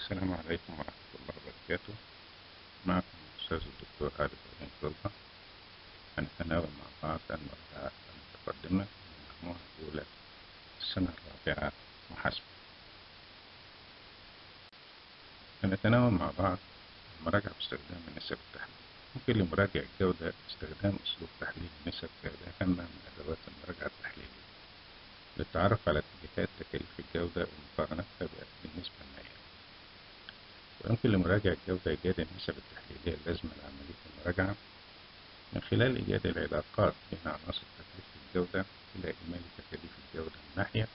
السلام عليكم ورحمة الله وبركاته. معكم الأستاذ الدكتور عارف إبراهيم طلبة هنتناول مع بعض المراجعة المتقدمة المجموعة الأولى السنة الرابعة محاسبة. هنتناول مع بعض المراجعة باستخدام النسب التحليل. ممكن لمراجع الجودة استخدام أسلوب تحليل النسب كأداة هامة من أدوات المراجعة التحليلية. للتعرف على اتجاهات تكاليف الجودة ومقارنتها بالنسبة المائية ويمكن لمراجع الجودة إيجاد النسب التحليلية اللازمة لعملية المراجعة من خلال إيجاد العلاقات بين عناصر تكاليف الجودة إلى إجمالي تكاليف الجودة من ناحية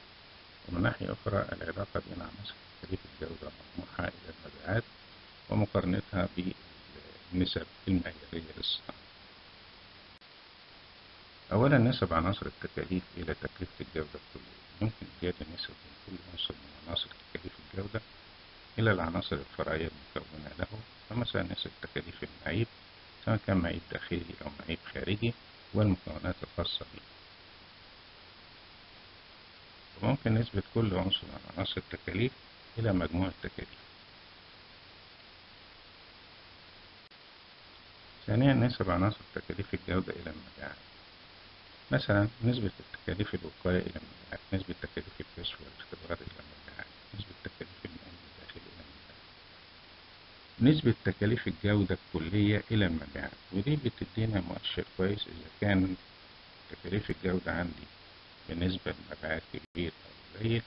ومن ناحية أخرى العلاقة بين عناصر تكاليف الجودة مطموحة إلى المبيعات ومقارنتها بالنسب المعيارية للصناعة. أولا نسب عناصر التكاليف إلى تكلفة الجودة الكلية يمكن إيجاد النسب بين كل عنصر من عناصر تكاليف الجودة إلى العناصر الفرعية المكونة له فمثلا نسب تكاليف المعيب سواء كان معيب داخلي أو معيب خارجي والمكونات الخاصة به. وممكن نسبة كل عنصر من عناصر التكاليف إلى مجموع التكاليف. ثانيا نسب عناصر تكاليف الجودة إلى المبيعات. مثلا نسبة التكاليف الوقاية إلى المبيعات نسبة تكاليف الكشف والاختبار إلى المبيعات نسبة تكاليف المعين الداخلي إلى المبيعات نسبة تكاليف الجودة الكلية إلى المبيعات ودي بتدينا مؤشر كويس إذا كان تكاليف الجودة عندي بالنسبة للمبيعات كبير أو قليل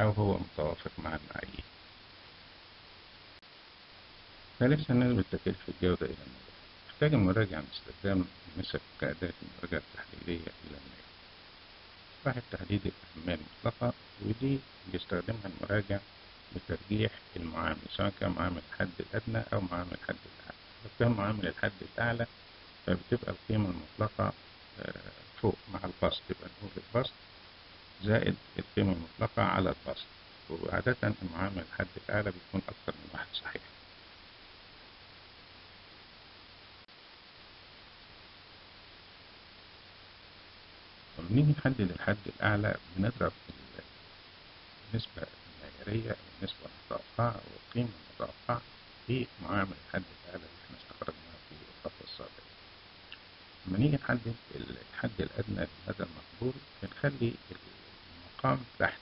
أو هو متوافق مع المعايير. ثالثا نسبة تكاليف الجودة إلى المبيعات. يحتاج المراجع عن استخدام النسب كأداة المراجعة التحليلية إلى المال واحد تحديد الأهمية المطلقة ودي بيستخدمها المراجع لترجيح المعامل سواء كان معامل الحد الأدنى أو معامل الحد الأعلى لو كان معامل الحد الأعلى فبتبقى القيمة المطلقة فوق مع البسط. يبقى نقول البسط زائد القيمة المطلقة على البسط. وعادة المعامل الحد الأعلى بيكون أكثر من واحد صحيح. لما نيجي نحدد الحد الأعلى؟ بنضرب النسبة أو النسبة المتوقعة أو القيمة المتوقعة في معامل الحد الأعلى اللي إحنا استخرجناه في الخطوة السابقة. لما نيجي نحدد الحد الأدنى للمدى المقبول بنخلي المقام تحت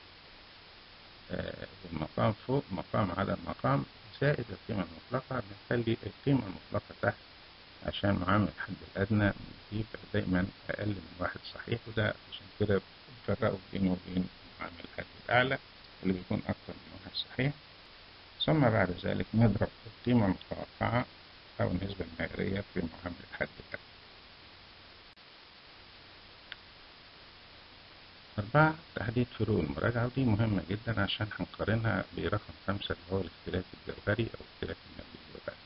والمقام فوق مقام على المقام زائد القيمة المطلقة بنخلي القيمة المطلقة تحت عشان معامل الحد الأدنى بيبقى دايما أقل من واحد صحيح وده عشان كده بنفرقه بينه وبين معامل الحد الأعلى اللي بيكون أكتر من واحد صحيح ثم بعد ذلك نضرب القيمة المتوقعة أو النسبة المعيارية في معامل الحد الأدنى أربعة تحديد فروق المراجعة ودي مهمة جدا عشان هنقارنها برقم خمسة اللي هو الاختلاف الجوهري أو اختلاف المادي الجوهري.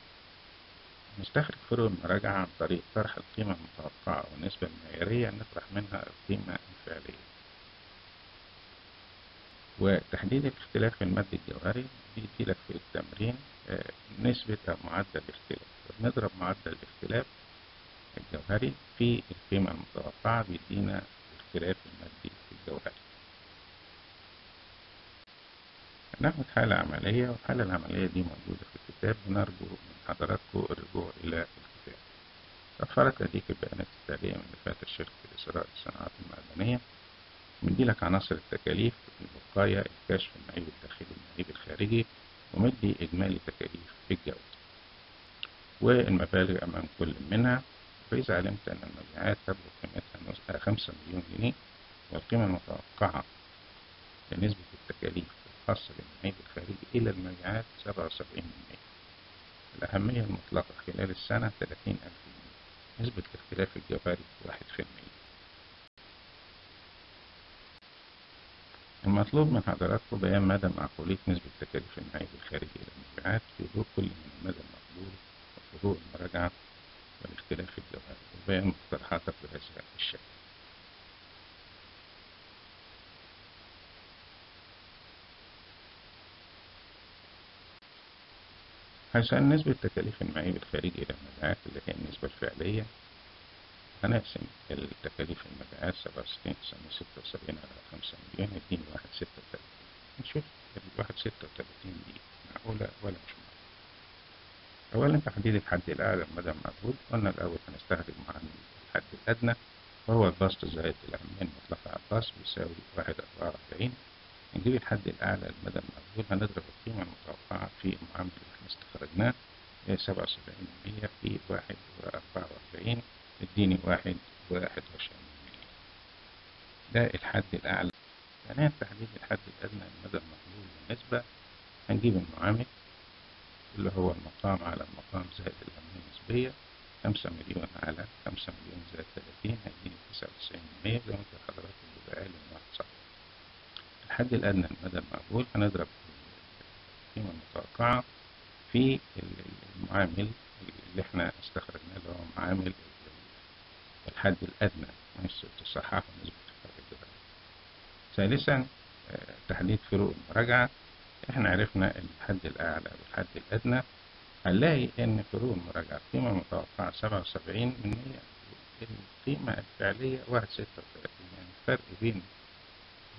نستخرج فروق المراجعة عن طريق طرح القيمة المتوقعة أو النسبة المعيارية نطرح منها القيمة الفعلية. وتحديد الاختلاف المادي الجوهري بيديلك في التمرين نسبة أو معدل الاختلاف. نضرب معدل الاختلاف الجوهري في القيمة المتوقعة بيدينا الاختلاف المادي الجوهري. ناخد حالة عملية والحالة العملية دي موجودة في الكتاب ونرجو من حضراتكم الرجوع إلى الكتاب. وفرت أديك البيانات التالية من دفاتر شركة إسراء الصناعات المعدنية. مديلك عناصر التكاليف الوقاية الكشف المعيب الداخلي المعيب الخارجي ومدي إجمالي تكاليف الجودة. والمبالغ أمام كل منها فإذا علمت أن المبيعات تبلغ قيمتها خمسة مليون جنيه والقيمة المتوقعة لنسبة التكاليف الخاصة بالمعيب الخارجي إلى المبيعات سبعة وسبعين بالمئة الأهمية المطلقة خلال السنة تلاتين ألف جنيه نسبة الاختلاف الجوهري واحد في المية. المطلوب من حضراتكم بيان مدى معقولية نسبة تكاليف المعيب الخارجي إلى المبيعات في ضوء كل من المدى المقبول وفروق المراجعة والاختلاف الجوهري وبيان مقترحاتك بهذا الشكل عشان نسبة تكاليف المعيب الخارجي إلى المبيعات اللي هي النسبة الفعلية هنقسم التكاليف المبيعات سبعة وستين تسعمية ستة وسبعين على خمسة مليون يديني واحد ستة وتلاتين. نشوف الواحد ستة وتلاتين دي معقولة ولا مش معقولة. أولا تحديد الحد الأعلى للمدى المقبول قلنا الأول هنستخدم معامل الحد الأدنى وهو البسط زائد الأهمية المطلقة على البسط بيساوي واحد أربعة وأربعين نجيب الحد الأعلى للمدى المقبول هنضرب القيمة المتوقعة في المعامل اللي إحنا استخرجناه هي سبعة وسبعين مية في واحد وأربعة وأربعين. يديني واحد وواحد وعشرين. ده الحد الأعلى. ثانيا تحديد الحد الأدنى للمدى المقبول بالنسبة هنجيب المعامل اللي هو المقام على المقام زائد الأهمية النسبية. خمسة مليون على خمسة مليون زائد تلاتين هيديني تسعة وتسعين مية زي ما انت حضراتكم بيبقى أقل من واحد صح الحد الأدنى للمدى المقبول هنضرب القيمة المتوقعة في المعامل اللي إحنا استخرجناه اللي هو معامل الحد الأدنى نسبة الجبلي ثالثا تحديد فروق المراجعة. إحنا عرفنا الحد الأعلى والحد الأدنى هنلاقي إن فروق المراجعة القيمة المتوقعة سبعة وسبعين من مية القيمة الفعلية واحد ستة وتلاتين يعني الفرق بين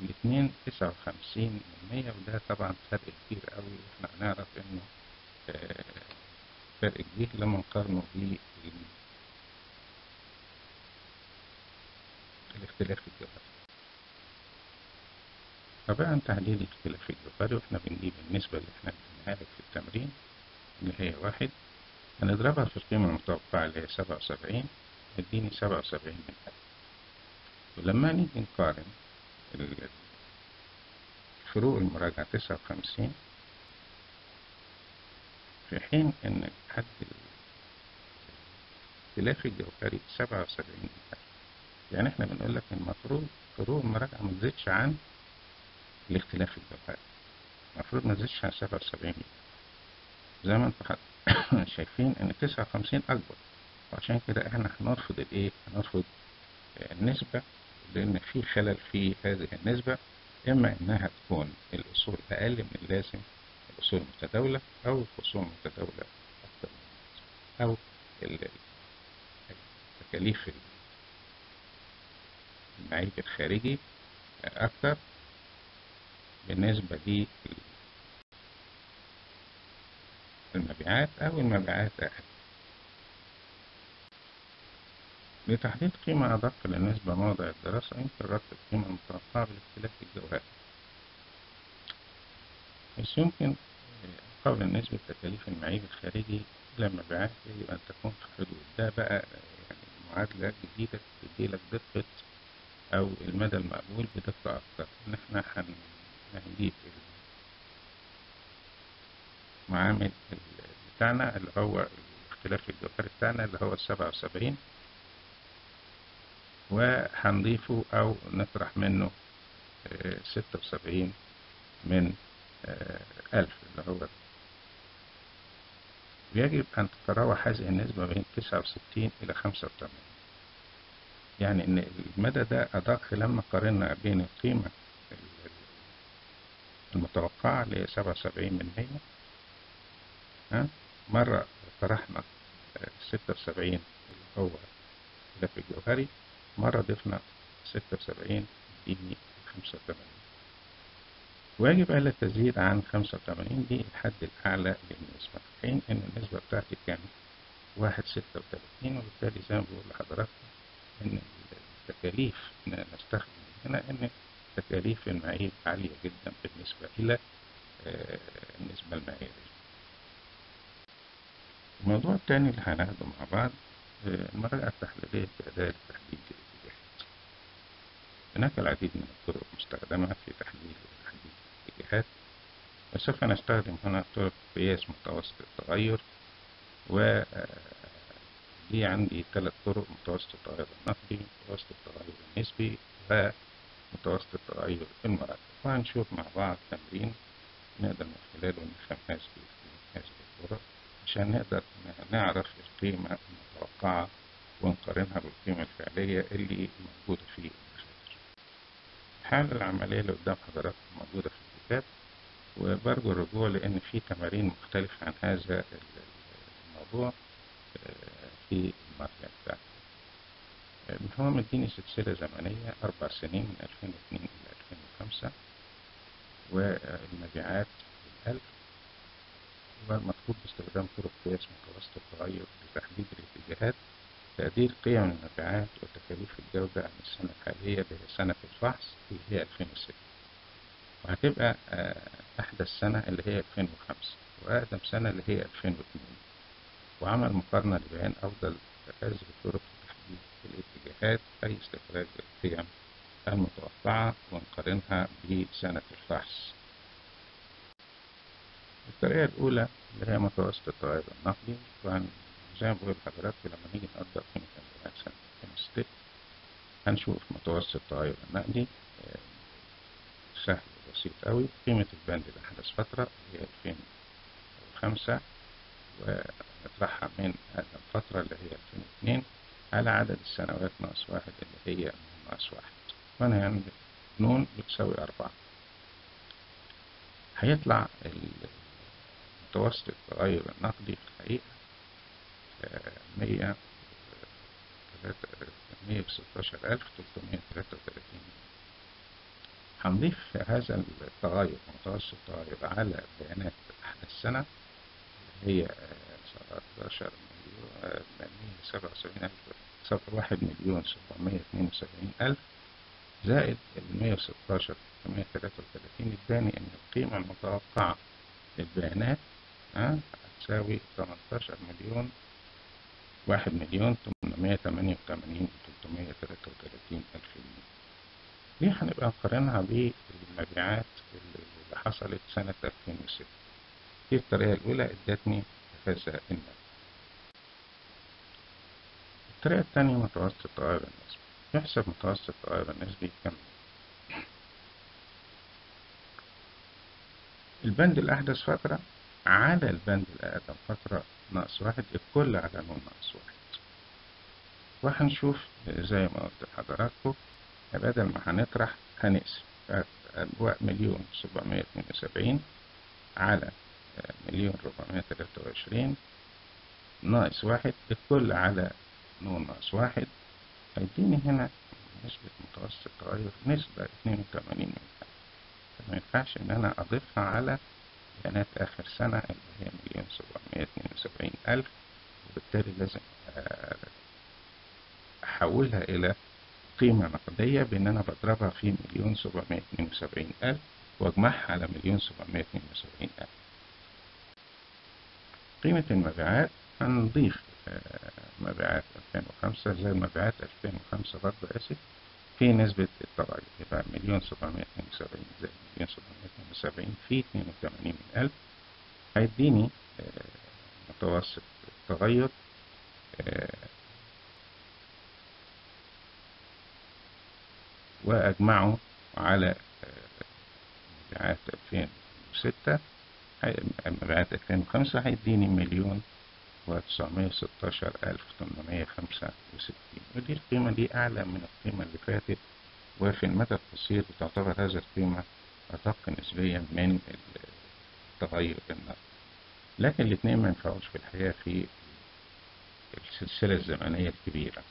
الاتنين تسعة وخمسين من مية وده طبعا فرق كبير قوي. وإحنا هنعرف إنه فرق كبير لما نقارنه بالاختلاف الجوهري طبعا تحديد الاختلاف الجوهري وإحنا بنجيب النسبة اللي إحنا لك في التمرين اللي هي واحد. هنضربها في القيمة المتوقعة اللي هي سبعة وسبعين يديني سبعة وسبعين من ألف ولما نيجي نقارن فروق المراجعة تسعة وخمسين في حين إن حد الاختلاف الجوهري سبعة وسبعين من ألف يعني إحنا بنقول لك المفروض فروق المراجعة ما تزيدش عن الاختلاف الجوهري المفروض ما تزيدش عن سبعة وسبعين زي ما أنتم شايفين ان تسعة وخمسين أكبر. وعشان كده إحنا هنرفض الايه؟ هنرفض النسبة لأن في خلل في هذه النسبة إما إنها تكون الأصول أقل من اللازم الأصول المتداولة أو الأصول المتداولة أكتر من اللازم أو التكاليف المعيب الخارجي أكتر بالنسبة للمبيعات أو المبيعات أقل لتحديد قيمة أدق للنسبة موضع الدراسة يمكن ربط القيمة المتوقعة بالاختلاف الجوهري بس يمكن قبل نسبة تكاليف المعيب الخارجي إلى المبيعات يجب أن تكون في حدود. ده بقى يعني معادلة جديدة تديلك دقة أو المدى المقبول بدقة أكتر إن إحنا هنجيب المعامل بتاعنا اللي هو الاختلاف الجوهري بتاعنا اللي هو السبعة وسبعين وهنضيفه أو نطرح منه ستة وسبعين من ألف اللي هو يجب أن تتراوح هذه النسبة بين تسعة وستين إلى خمسة وثمانين يعني إن المدى ده أدق لما قارنا بين القيمة المتوقعة اللي هي سبعة وسبعين من مية مرة طرحنا ستة وسبعين اللي هو الخلاف الجوهري مرة ضفنا ستة وسبعين يديني خمسة وثمانين ويجب ألا تزيد عن خمسة وثمانين دي الحد الأعلى للنسبة. حين إن النسبة بتاعتي كانت واحد ستة وتلاتين وبالتالي زي ما بقول لحضراتكم إن التكاليف نستخدم هنا إن تكاليف المعيب عالية جدا بالنسبة إلى النسبة المعيارية الموضوع الثاني اللي هناخده مع بعض المراجعة التحليلية في أداة تحديد الاتجاهات هناك العديد من الطرق المستخدمة في تحليل وتحديد الاتجاهات وسوف نستخدم هنا طرق قياس متوسط التغير و دي عندي ثلاث طرق متوسط التغير النقدي متوسط التغير النسبي ومتوسط التغير المركب وهنشوف مع بعض تمرين نقدر من خلاله نفهم هذه هذه الطرق عشان نقدر نعرف القيمة المتوقعة ونقارنها بالقيمة الفعلية اللي موجودة في المخارج الحالة العملية اللي قدام حضراتكم موجودة في الكتاب وبرجو الرجوع لأن في تمارين مختلفة عن هذا الموضوع. في المرجع بتاعته هو مديني سلسلة زمنية أربع سنين من 2002 إلى 2005 والمبيعات بالألف والمطلوب باستخدام طرق قياس متوسط التغير لتحديد الاتجاهات تقدير قيم المبيعات وتكاليف الجودة عن السنة الحالية اللي هي سنة الفحص اللي هي 2006 وهتبقى أحدث سنة اللي هي 2005 وأقدم سنة اللي هي 2002 وعمل مقارنة لبيان أفضل هذه الطرق لتحديد الاتجاهات أي استخراج القيم المتوقعة ونقارنها بسنة الفحص. الطريقة الأولى اللي هي متوسط التغير النقدي طبعا زي ما بقول لحضراتكم لما نيجي نقدر قيمة المبيعات سنة 2006 هنشوف متوسط التغير النقدي سهل وبسيط أوي قيمة البند لأحدث فترة هي 2005 ونطرحها من أقدم فترة اللي هي 2002 على عدد السنوات ناقص واحد اللي هي ناقص واحد. وأنا يعني نون بتساوي أربعة. هيطلع متوسط التغير النقدي في الحقيقة مية مية وستاشر ألف تلتمية تلاتة وتلاتين. هنضيف هذا التغير متوسط التغير على بيانات أحدث سنة اللي هي سبعتاشر مليون مية سبعة وسبعين ألف واحد مليون سبعمية اتنين وسبعين ألف زائد المية وستاشر تلتمية تلاتة وتلاتين اداني إن القيمة المتوقعة للبيانات هتساوي تمنتاشر مليون واحد مليون تمنمية تمانية وتمانين تلتمية تلاتة وتلاتين ألف جنيه. دي هنبقى نقارنها بالمبيعات اللي حصلت سنة ألفين وستة؟ دي الطريقة الأولى ادتني الناتج الطريقة التانية متوسط التغير النسبي يحسب متوسط التغير النسبي كم؟ البند الأحدث فترة على البند الأقدم فترة ناقص واحد الكل على نون ناقص واحد. وهنشوف زي ما قلت لحضراتكم بدل ما هنطرح هنقسم. مليون سبعمية اتنين وسبعين على مليون ربعمية تلاتة وعشرين. ناقص واحد الكل على نون ناقص واحد. هيديني هنا نسبة متوسط التغير نسبة اتنين وتمانين من ما ينفعش إن أنا أضيفها على بيانات آخر سنة اللي هي مليون سبعمية اتنين وسبعين ألف. وبالتالي لازم أحولها إلى قيمة نقدية بإن أنا بضربها في مليون سبعمية اتنين وسبعين ألف وأجمعها على مليون سبعمية اتنين وسبعين ألف. قيمة المبيعات هنضيف مبيعات 2005 زي المبيعات 2005 برضه آسف في نسبة التغير يبقى مليون سبعمية اتنين وسبعين زائد مليون سبعمية اتنين وسبعين في اتنين وتمانين من ألف هيديني متوسط التغير وأجمعه على مبيعات 2006 مبيعات 2005 هيديني مليون وتسعمية وستاشر ألف تمنمية خمسة وستين ودي القيمة دي أعلى من القيمة اللي فاتت وفي المدى القصير تعتبر هذه القيمة أدق نسبيا من التغير النقدي لكن الاتنين ما ينفعوش في الحقيقة في السلسلة الزمنية الكبيرة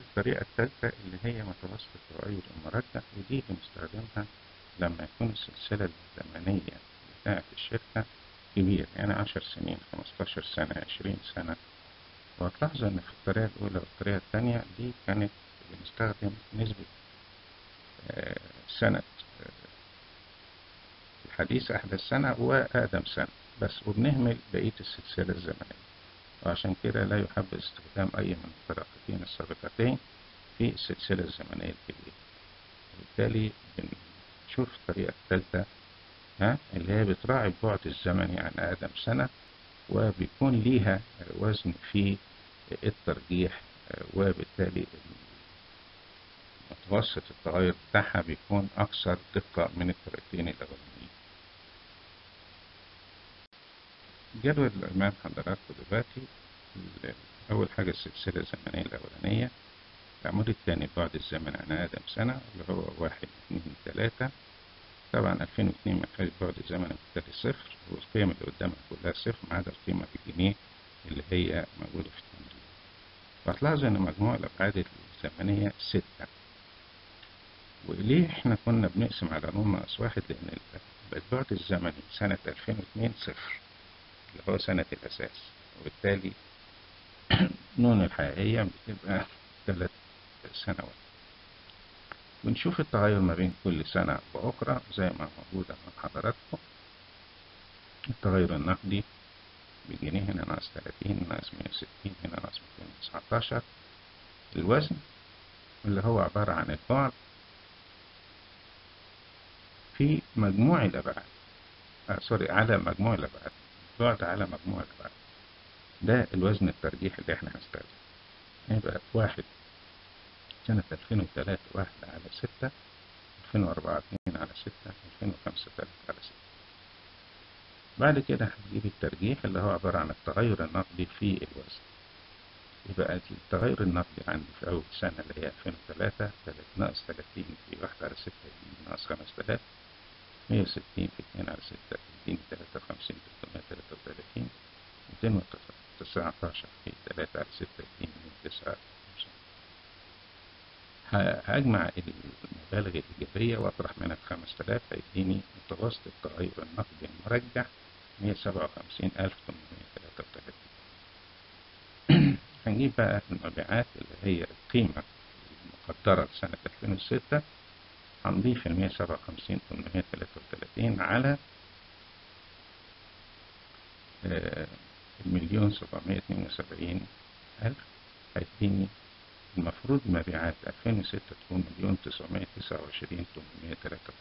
الطريقة الثالثة اللي هي متوسط التغير المرجح ودي بنستخدمها لما يكون السلسلة الزمنية بتاعة الشركة كبير يعني عشر سنين خمستاشر سنة عشرين سنة. وهتلاحظوا إن في الطريقة الأولى والطريقة الثانية دي كانت بنستخدم نسبة سنة الحديث أحدث سنة وأقدم سنة. بس وبنهمل بقية السلسلة الزمنية. وعشان كده لا يحب استخدام أي من الطريقتين السابقتين في السلسلة الزمنية الكبيرة. وبالتالي بنشوف الطريقة الثالثة ها اللي هي بتراعي البعد الزمني عن أقدم سنة وبيكون ليها وزن في الترجيح وبالتالي متوسط التغير بتاعها بيكون أكثر دقة من الطريقتين الأولانيين. جدول أمام حضراتكم دلوقتي أول حاجة السلسلة الزمنية الأولانية العمود الثاني البعد الزمني عن أقدم سنة اللي هو واحد اتنين تلاتة طبعا 2002 ما فيهاش بعد زمني بالتالي صفر والقيم اللي قدامها كلها صفر ما عدا القيمة بالجنيه اللي هي موجودة في التمرين وهتلاحظوا إن مجموع الأبعاد الزمنية ستة. وليه إحنا كنا بنقسم على نون ناقص واحد؟ لأن البعد الزمني سنة 2002 صفر اللي هو سنة الأساس. وبالتالي نون الحقيقية بتبقى ثلاث سنوات. ونشوف التغير ما بين كل سنة وأخرى زي ما موجودة مع حضراتكم. التغير النقدي بجنيه هنا ناقص 30 ناقص 160 هنا ناقص 219 الوزن اللي هو عبارة عن البعد في مجموع الأبعاد. آه سوري على مجموع الأبعاد. البعد على مجموع الأبعاد. ده الوزن الترجيحي اللي إحنا هنستخدمه. يبقى واحد سنة 2003 واحد على ستة 2004 اتنين على ستة 2005 تلاتة على ستة. بعد كده هنجيب الترجيح اللي هو عبارة عن التغير النقدي في الوزن. يبقى التغير النقدي عندي في أول سنة اللي هي 2003 ناقص 30 في واحد على ستة ناقص 5000 160 في اتنين على ستة يديني 53 333 219 في تلاتة على ستة يديني 159 هجمع المبالغ الإيجابية وأطرح منها 5000 هيديني متوسط التغير النقدي المرجح 157033 هنجيب بقى المبيعات اللي هي القيمة المقدرة لسنة 2006 هنضيف ال 157833 على المليون سبعمية اتنين وسبعين ألف هيديني المفروض مبيعات 2006 تكون مليون تسعمية تسعة وعشرين تمنمية تلاتة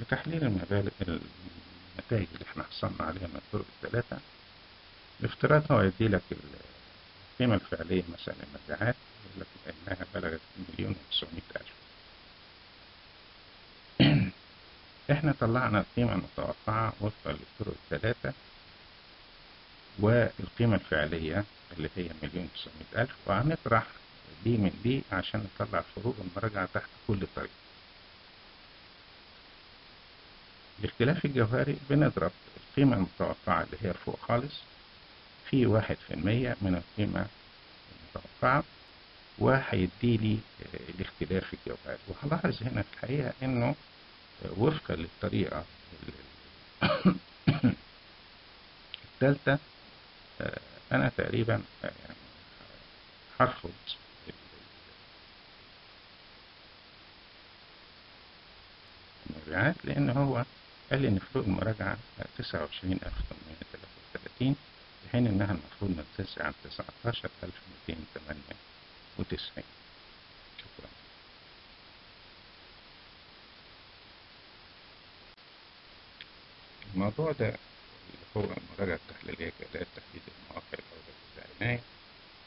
لتحليل المبالغ النتائج اللي إحنا حصلنا عليها من الطرق الثلاثة بافتراض هو يديلك القيمة الفعلية مثلا المبيعات يقول لك إنها بلغت مليون وتسعمية ألف. إحنا طلعنا القيمة المتوقعة وفقا للطرق الثلاثة والقيمة الفعلية اللي هي مليون تسعمية ألف وهنطرح دي من دي عشان نطلع فروق المراجعة تحت كل طريقة الاختلاف الجوهري بنضرب القيمة المتوقعة اللي هي فوق خالص. في واحد في المية من القيمة المتوقعة وهيديلي الاختلاف الجوهري. وهلاحظ هنا في الحقيقة إنه وفقا للطريقة الثالثة أنا تقريبا يعني هرفض. المبيعات لأن هو قال لي إن فروق المراجعة تسعة وعشرين ألف تمنمية تلاتة وتلاتين في حين إنها المفروض ما تزيدش عن تسعتاشر ألف ميتين تمانية وتسعين. شكرا. الموضوع ده اللي هو المراجعة التحليلية كأداة تحديد المواقع الأولى بالعناية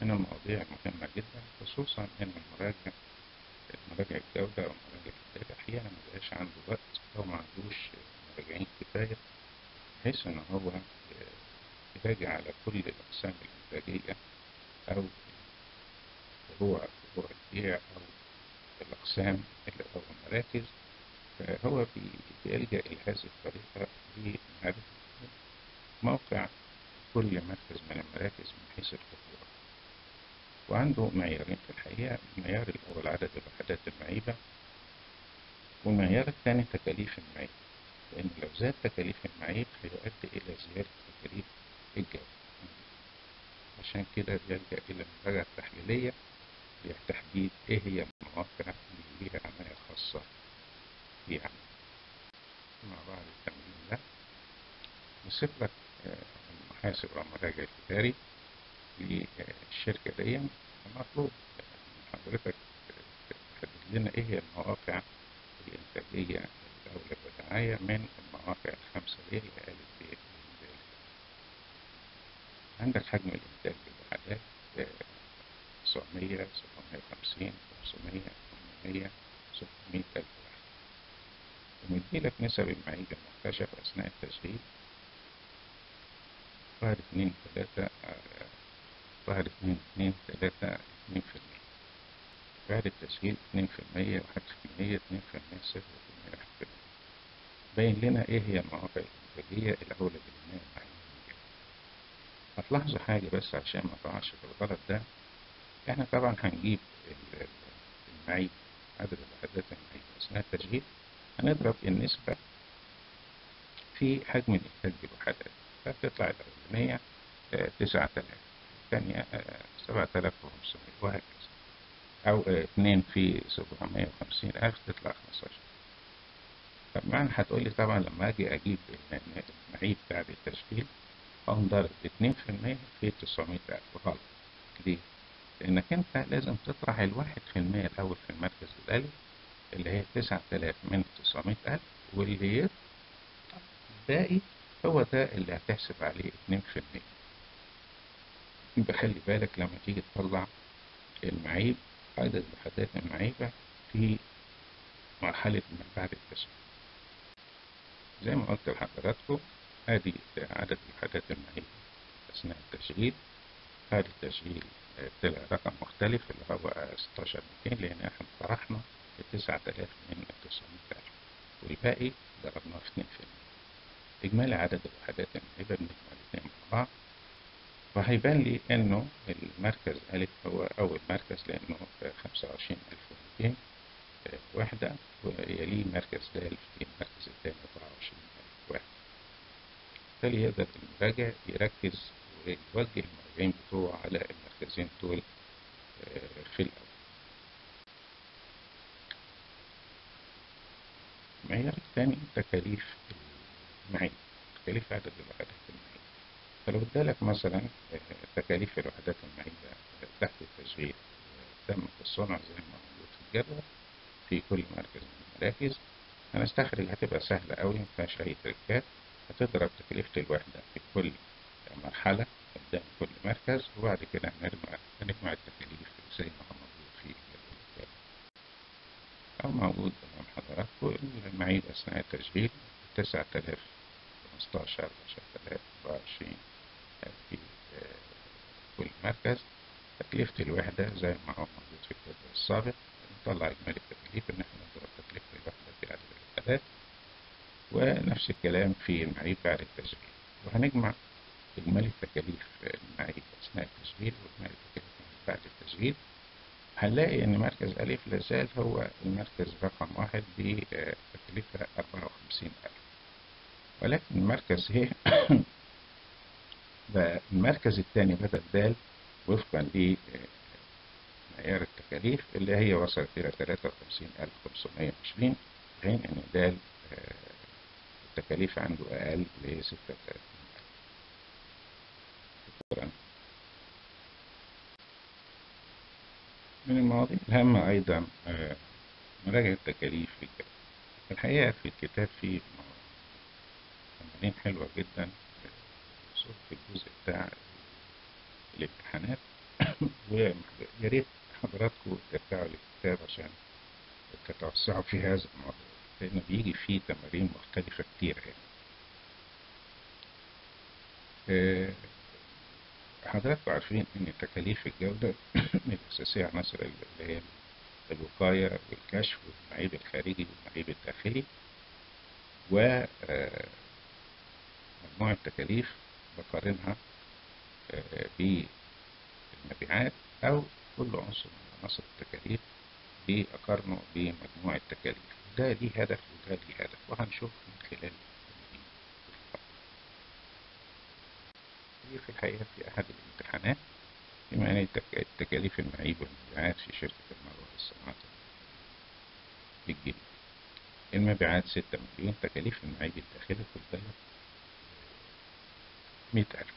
من المواضيع المهمة جدا خصوصا إن المراجع مراجع الجودة أو مراجع الإنتاج أحيانا مبقاش عنده وقت أو معندوش مراجعين كفاية بحيث إن هو يراجع على كل الأقسام الإنتاجية أو فروع فروع البيع أو الأقسام أو المراكز فهو بيلجأ إلى هذه الطريقة لمعرفة موقع كل مركز من المراكز من حيث الخطورة وعنده معيارين في الحقيقة المعيار الأول عدد الوحدات المعيبة والمعيار الثاني تكاليف المعيب لأن لو زاد تكاليف المعيب هيؤدي إلى زيادة تكاليف الجودة عشان كده بيلجأ إلى المراجعة التحليلية لتحديد إيه هي المواقع اللي ليها عناية خاصة فيها. مع بعض التمرين ده نصف لك المحاسب أو المراجع الإداري للشركة دي. المطلوب من حضرتك تحدد لنا إيه هي المواقع الإنتاجية الأولى بالرعاية من المواقع الخمسة دي اللي قالت في عندك حجم الإنتاج للوحدات 900 750 500 800 600 ألف ومديلك نسب المعيب المكتشف أثناء التشغيل واحد اتنين تلاتة واحد اتنين اتنين تلاتة اتنين في المية بعد التسجيل اتنين في المية واحد في المية اتنين في المية صفر في المية واحد في المية باين لنا إيه هي المواقع الإنتاجية الأولى بالعناية هتلاحظوا حاجة بس عشان ما تقعش في الغلط ده إحنا طبعا هنجيب المعيب عدد الوحدات المعيبة أثناء التشغيل هنضرب النسبة في حجم الإنتاج بالوحدات فبتطلع الأولانية تسعة آلاف. الثانية سبعة آلاف وخمسمية. وهكذا. أو آه، اتنين في سبعمية وخمسين ألف تطلع خمستاشر. طب معنى هتقولي طبعا لما أجي أجيب المعيب بتاع التشغيل أقوم ضارب اتنين في المية في تسعمية ألف. غلط. ليه؟ لأنك أنت لازم تطرح الواحد في المية الأول في المركز الألف اللي هي تسعة آلاف من تسعمية ألف واللي يطلع الباقي هو ده اللي هتحسب عليه اتنين في المية. يبقى خلي بالك لما تيجي تطلع المعيب عدد وحدات المعيبة في مرحلة ما بعد التشغيل زي ما قلت لحضراتكم ادي عدد وحدات المعيبة أثناء التشغيل بعد التشغيل طلع رقم مختلف اللي هو 16200 لأن إحنا طرحنا 9000 من 900000 والباقي ضربناه في 2 في إجمالي عدد الوحدات المعيبة بنجمع الاثنين مع بعض فهيبان لي إنه المركز ألف هو أول مركز لأنه 25200 وحدة ويليه مركز د في المركز الثاني 24000 وحدة. بالتالي يقدر المراجع يركز ويوجه المراجعين بتوعه على المركزين دول في الأول. المعيار الثاني تكاليف المعين تكاليف عدد الوحدات المعين فلو ادالك مثلا تكاليف الوحدات المعينة تحت التشغيل تم الصنع زي ما موجود في الجدول في كل مركز من المراكز هنستخرج هتبقى سهلة أوي مفيهاش أي تركات هتضرب تكلفة الوحدة في كل مرحلة قدام كل مركز وبعد كده هنجمع هنجمع التكاليف زي ما هو موجود في الجدول أو موجود أمام حضراتكم المعيد أثناء التشغيل تسعة آلاف خمستاشر عشرة آلاف أربعة وعشرين في كل مركز. تكلفة الوحدة زي ما هو موجود في الجدول السابق نطلع إجمالي التكاليف إن إحنا نضرب تكلفة الوحدة في عدد الوحدات ونفس الكلام في المعيب بعد التشغيل. وهنجمع إجمالي التكاليف المعيب أثناء التشغيل وإجمالي التكاليف بعد التشغيل. هنلاقي إن مركز ألف لازال هو المركز رقم واحد بتكلفة أربعة وخمسين ألف. ولكن المركز ه المركز الثاني بدل د وفقا لمعيار التكاليف اللي هي وصلت إلى تلاتة وخمسين ألف خمسمية وعشرين في حين إن د التكاليف عنده أقل لستة وتلاتين شكرا. من المواضيع الهامة أيضا مراجعة التكاليف في الكتاب. الحقيقة في الكتاب في تمارين حلوة جدا في الجزء بتاع الامتحانات. ويا ريت حضراتكم ترجعوا للكتاب عشان تتوسعوا في هذا الموضوع. لأنه بيجي فيه تمارين مختلفة كتير يعني. حضراتكم عارفين إن تكاليف الجودة من عناصر اللي هي الوقاية والكشف والمعيب الخارجي والمعيب الداخلي. و مجموعة تكاليف بقارنها بالمبيعات أو كل عنصر من عناصر التكاليف بأقارنه بمجموع التكاليف ده ليه هدف وده ليه هدف وهنشوف من خلال في الحقيقة في أحد الامتحانات بما أن التكاليف المعيب والمبيعات في شركة المروة للصناعات للجيل المبيعات ستة مليون تكاليف المعيب الداخلي في البلد مئة ألف.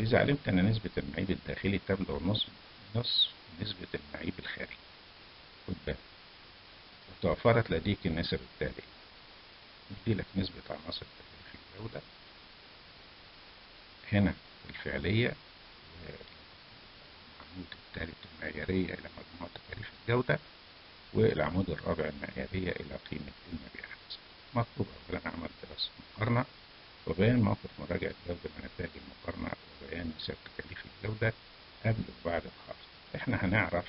إذا علمت أن نسبة المعيب الداخلي تبلغ نصف نصف نسبة المعيب الخارجي. خد بالك. وتوفرت لديك النسب التالية. ندي لك نسبة عناصر تكاليف الجودة هنا الفعلية العمود الثالث المعيارية إلى مجموع تكاليف الجودة والعمود الرابع المعيارية إلى قيمة المبيعات. مطلوب أولا عمل دراسة مقارنة. وبيان موقف مراجعة جودة ونتائج المقارنة وبيان نسب تكاليف الجودة قبل وبعد الخاص إحنا هنعرف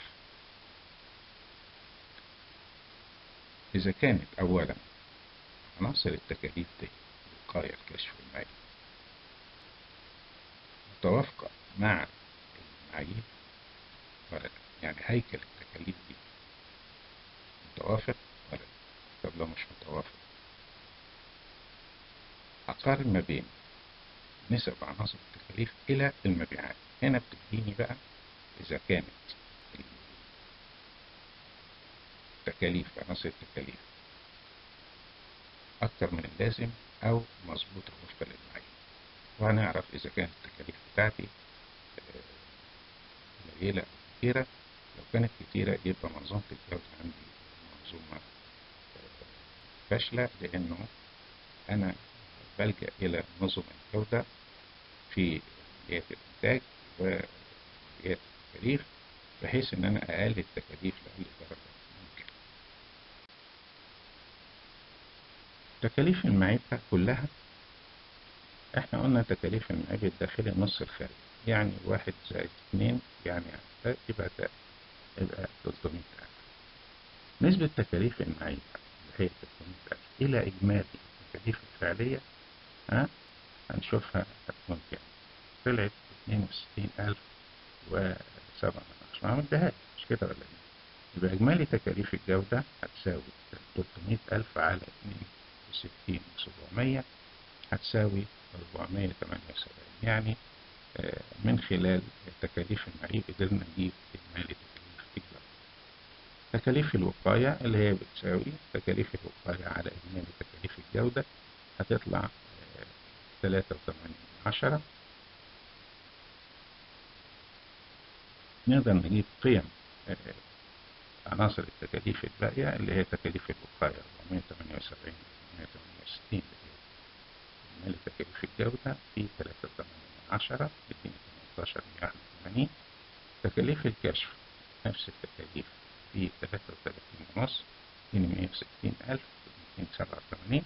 إذا كانت أولا عناصر التكاليف دي الوقاية الكشف والمعيب متوافقة مع المعايير ولا لا يعني هيكل التكاليف دي متوافق ولا؟ لا طب لو مش متوافق أقارن ما بين نسب عناصر التكاليف إلى المبيعات. هنا بتديني بقى إذا كانت التكاليف عناصر التكاليف أكتر من اللازم أو مظبوطة وفقا للمعايير وهنعرف إذا كانت التكاليف بتاعتي قليلة أو كتيرة. لو كانت كتيرة يبقى منظومة الجودة عندي منظومة فاشلة لأنه أنا بلجأ إلى نظم الجودة في عمليات الإنتاج وعمليات التكاليف بحيث إن أنا أقلل التكاليف لأقل درجة ممكن. تكاليف المعيبة كلها إحنا قلنا تكاليف المعيب الداخلي النص الخارجي يعني واحد زائد اتنين يعني يبقى ده يبقى 300 ألف نسبة تكاليف المعيبة اللي هي 300 ألف إلى إجمالي التكاليف الفعلية ها؟ هنشوفها. هتكون كام طلعت 62 ألف وسبعة من عشرة ما عملتهاش مش كده ولا إيه؟ يبقى إجمالي تكاليف الجودة هتساوي 300 ألف على 62 700 هتساوي 478 يعني من خلال تكاليف المعيب قدرنا نجيب إجمالي تكاليف الجودة. تكاليف الوقاية اللي هي بتساوي تكاليف الوقاية على إجمالي تكاليف الجودة هتطلع تلاتة وثمانية عشرة. نقدر نجيب قيم عناصر التكاليف الباقية اللي هي تكاليف الوقاية 478 468 اللي هي إجمالي تكاليف الجودة في تلاتة وثمانية عشرة بتديني 18 181 تكاليف الكشف نفس التكاليف في تلاتة وتلاتين ونص يديني 160 ألف 287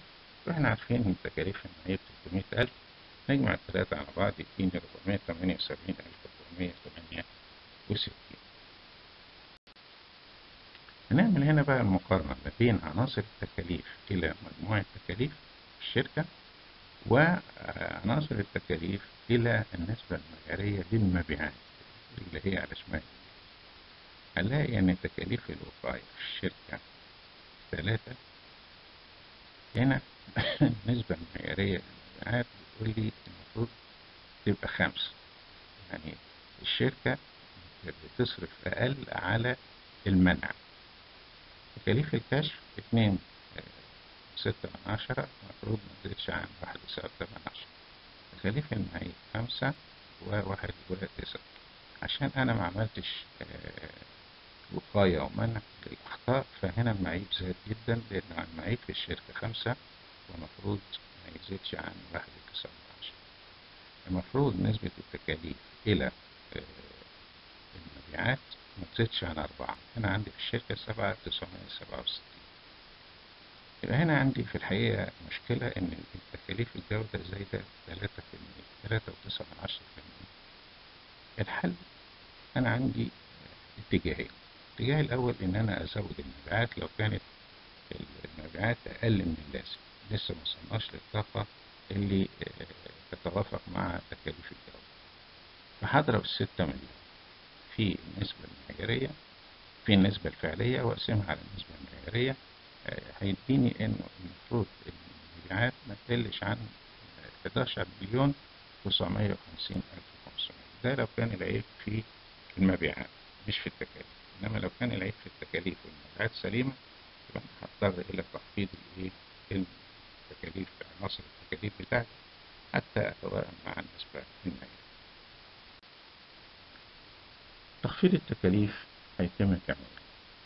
وإحنا عارفين ان تكاليف 300 ألف نجمع التلاتة على بعض يديني 478 ألف 468 هنعمل هنا بقى المقارنة ما بين عناصر التكاليف إلى مجموع التكاليف في الشركة وعناصر التكاليف إلى النسبة المعيارية للمبيعات اللي هي على شمال. هنلاقي إن تكاليف الوقاية في الشركة ثلاثة هنا النسبة المعيارية للمبيعات بتقول لي المفروض تبقى خمسة. يعني الشركة بتصرف أقل على المنع. تكاليف الكشف اتنين ستة من عشرة المفروض متزيدش عن واحد وسبعة من عشرة. تكاليف المعيب خمسة وواحد وتسعة. عشان أنا ما عملتش وقاية ومنع للأخطاء فهنا المعيب زاد جدا لأن المعيب في الشركة خمسة والمفروض ما يزيدش عن واحد وتسعة من عشرة المفروض نسبة التكاليف إلى المبيعات ما تزيدش عن أربعة. هنا عندي في الشركة سبعة تسعمية سبعة وستين. يبقى هنا عندي في الحقيقة مشكلة إن التكاليف الجودة زايدة تلاتة في المية تلاتة وتسعة من عشرة في المية. الحل أنا عندي اتجاهين. الاتجاه الأول إن أنا أزود المبيعات لو كانت المبيعات أقل من اللازم لسه ما وصلناش للطاقة اللي تتوافق مع تكاليف الجودة. فهضرب الستة مليون. في النسبة المعيارية في النسبة الفعلية وأقسمها على النسبة المعيارية هيديني إنه المفروض المبيعات ما تقلش عن 11 مليون 950 ألف 500 ده لو كان العيب في المبيعات مش في التكاليف. إنما لو كان العيب في التكاليف والمبيعات سليمة يبقى أنا هضطر إلى تخفيض الإيه التكاليف عناصر التكاليف بتاعتي حتى أتوائم مع النسبة المالية تخفيض التكاليف هيتم كمان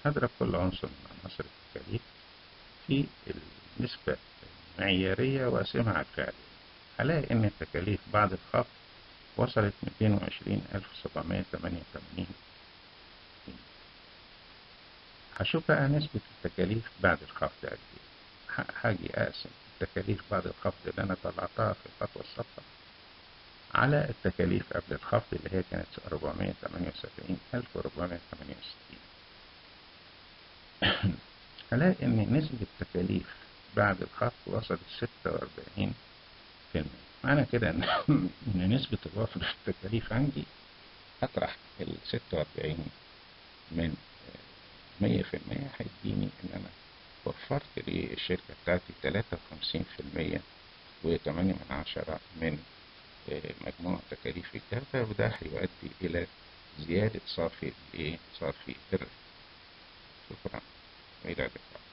هضرب كل عنصر من عناصر التكاليف في النسبة المعيارية وأقسمها على الفعلية. هلاقي إن التكاليف بعد الخفض وصلت 220788 هشوف بقى نسبة التكاليف بعد الخفض قد إيه؟ هاجي أقسم التكاليف بعد الخفض اللي أنا طلعتها في الخطوة السابقة على التكاليف قبل الخفض اللي هي كانت 477868 هلاقي إن نسبة التكاليف بعد الخفض وصلت 46 في المية. معنى كده إن نسبة الوفر في التكاليف عندي أطرح ال 46 من مية في المية هيديني إن أنا وفرت للشركة بتاعتي تلاتة وخمسين في المية وتمانية من عشرة من مجموع تكاليف الجودة وده هيؤدي إلى زيادة صافي الإيه؟ صافي الربح شكرا وإلى اللقاء